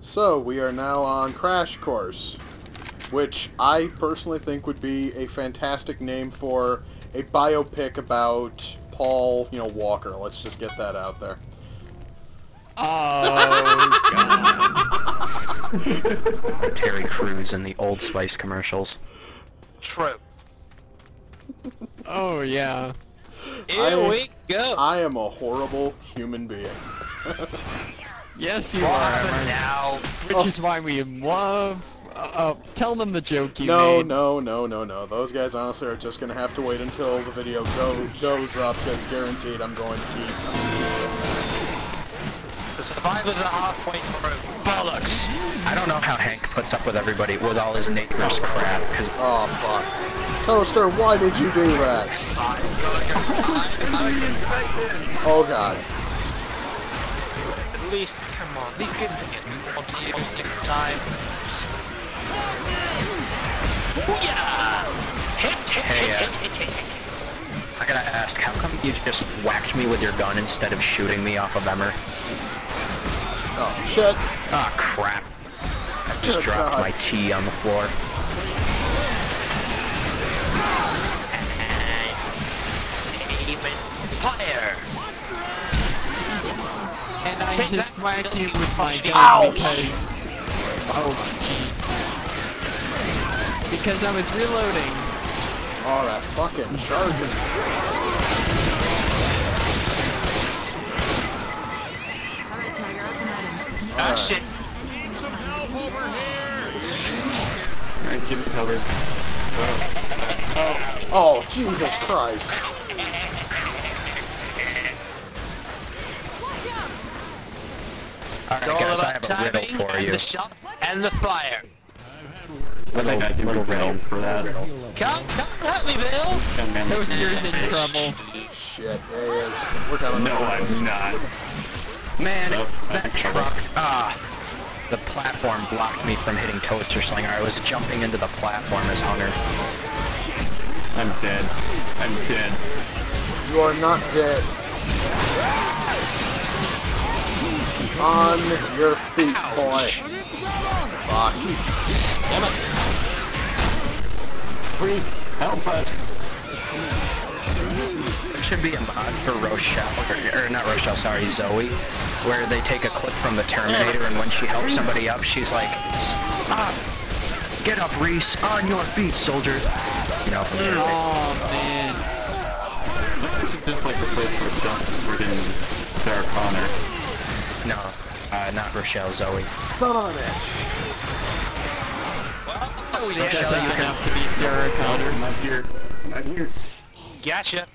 So, we are now on Crash Course, which I personally think would be a fantastic name for a biopic about Paul, you know, Walker. Let's just get that out there. Oh, God. Terry Crews in the Old Spice commercials. True. Oh, yeah. Here I- we go. I am a horrible human being. Yes, you Love are. now. Which is why we love... Uh, uh, tell them the joke you No, made. no, no, no, no. No. Those guys honestly are just gonna have to wait until the video go goes up, because guaranteed I'm going to keep. The survivors are halfway through. Bollocks. I don't know how Hank puts up with everybody with all his nature's crap, because Oh fuck. Toaster, why did you do that? Oh god. At least, come on. These kids are getting more deals next time. Yeah! Hit, hit, Hey, hit, uh, hit, hit, hit, hit. I gotta ask, how come you just whacked me with your gun instead of shooting me off of Emer? Oh shit. Ah, crap. I just Good dropped God. my tea on the floor. And fire! And I Take just that. whacked you with my gun Ouch. because... Oh, gee. Because I was reloading. Oh, that fucking charger. Alright, Tiger, up and at him. Ah, Alright. shit. Alright, keep it covered. Oh, Jesus Christ. Alright all guys, I have a riddle timing for and you. the shot and the fire. I think I do little riddle riddle. for that. Come, come, help me, Bill! Toaster's in trouble. Shit, there he is. We're coming. No, I'm not. Man, Nope, that truck, ah. The platform blocked me from hitting Toaster Slinger. I was jumping into the platform as Hunter. I'm dead. I'm dead. You are not dead. On your feet, boy. Fuck. Damn it. Free. help us. There should be a mod for Rochelle, or, or not Rochelle, sorry, Zoey, where they take a clip from the Terminator and when she helps somebody up, she's like, Stop! Get up, Reese! On your feet, soldier! You know, from Terminator. Oh, man. This is just like the place where John freaking Sarah Connor. No, uh, not Rochelle, Zoey. Son of a bitch. Oh, Just Rochelle, you can- enough to be Sarah Connor. I'm not here. I'm not here. Gotcha.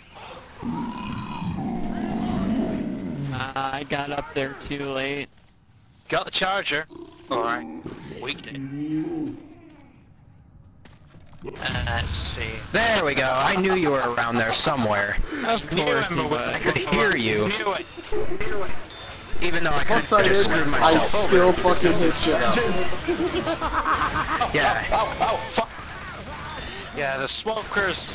I got up there too late. Got the charger. Alright. Weak day. Uh, let's see. There we go, I knew you were around there somewhere. Of course him, he but was. I could hear you, Knew it. Knew it. Even though I could Plus side just is, screwed I myself over. still fucking hit you up. Yeah, Oh, oh, fuck. Yeah, the smokers.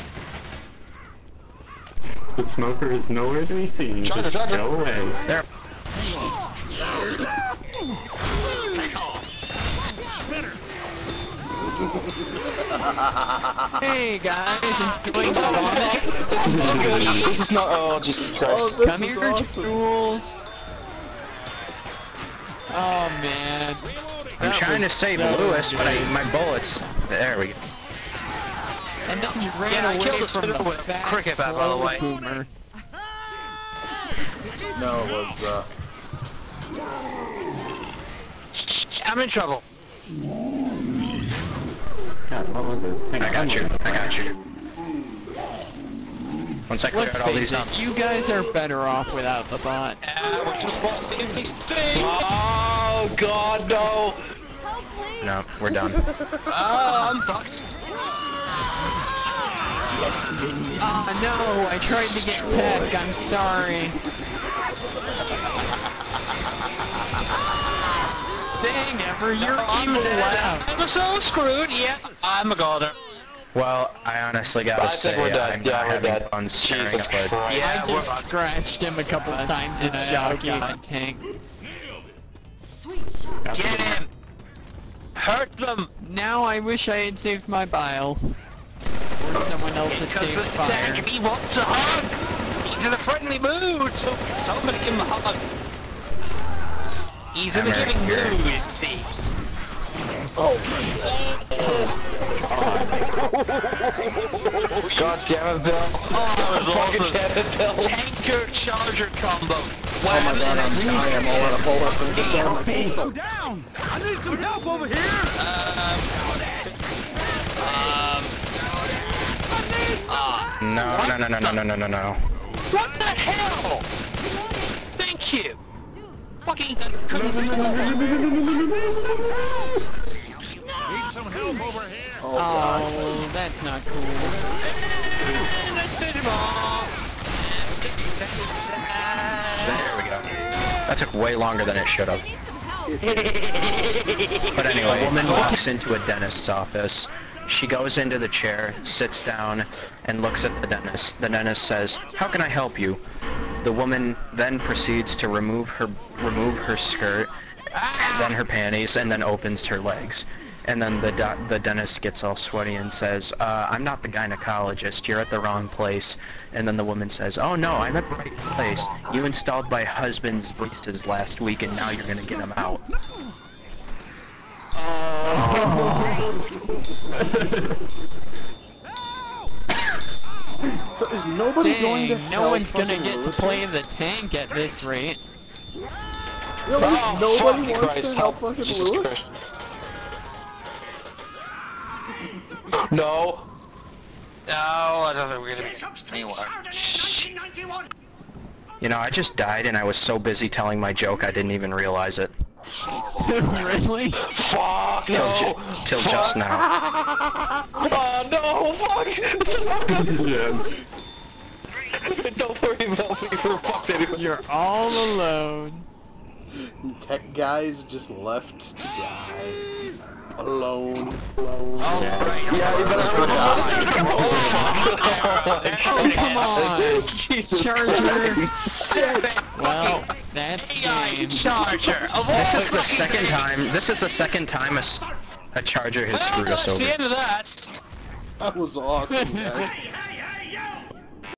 The smoker is nowhere to be seen. Charger, Just charger. go away. there. Hey guys, enjoying the vomit? This is not. Oh, Jesus Oh, this Come is here, awesome. Jules. Oh man. I'm That trying to save so Louis, but I, my bullets... There we go. And then you ran Yeah, away killed from the with a fat, cricket bat, by the way. boomer. No, it was, uh... I'm in trouble. God, what was it? Hang I got you. I got you. Once I clear Let's out all face these... it, you guys are better off without the bot. Uh, God, no. Help, please! No, we're done. Oh, I'm fucked. Ah no, I tried to get tech, I'm sorry. Dang, Ever, you're I'm evil dead. loud. I'm so screwed. Yeah, I'm a goner. Well, I honestly gotta I think say, we're dead. I'm Yeah, not we're having dead. fun Jesus Christ. Yeah, I just scratched him a couple of times in a jockey on tank. Hurt them! Now I wish I had saved my bile. Or someone else had Because saved fire. Tank, he wants a hug! He's in a friendly mood, so somebody give him a hug. He's in a Emmerich, giving you're- mood, it seems. God damn it, Bill. Oh, that was Fucking awesome. damn it, Bill. Tanker charger combo. Oh my god, I'm, I am all out of bullets. I'm just down my pistol. down! I need some help over here! Um... Um... Uh, No, no, no, no, no, no, no, no, no. What the hell? Thank you. Fucking. Need some help over here! Oh, that's not cool. There we go. That took way longer than it should have. But anyway, a woman walks into a dentist's office. She goes into the chair, sits down, and looks at the dentist. The dentist says, "How can I help you?" The woman then proceeds to remove her remove her skirt, then her panties, and then opens her legs. And then the the dentist gets all sweaty and says, uh, "I'm not the gynecologist. You're at the wrong place." And then the woman says, "Oh no, I'm at the right place. You installed my husband's braces last week, and now you're gonna get him out." So is nobody going to Dang, help no one's gonna fucking get to Louis play the tank at this rate. Really? Oh, nobody wants Christ, to help help. fucking Jesus Louis? Christ. No. No, I don't think we're gonna be anywhere. You know, I just died and I was so busy telling my joke I didn't even realize it. really? Fuck Till, no! ju- till just now. Oh no! Fuck! Don't worry about me for fuck's sake. You're all alone. Tech guys just left to die alone. alone. Oh, yeah. right. Yeah, you better put it out. Oh, come on. Jesus Charger. well, that's game. Charger. This is the second time. This is the second time a, a Charger has screwed us over. That was awesome, guys.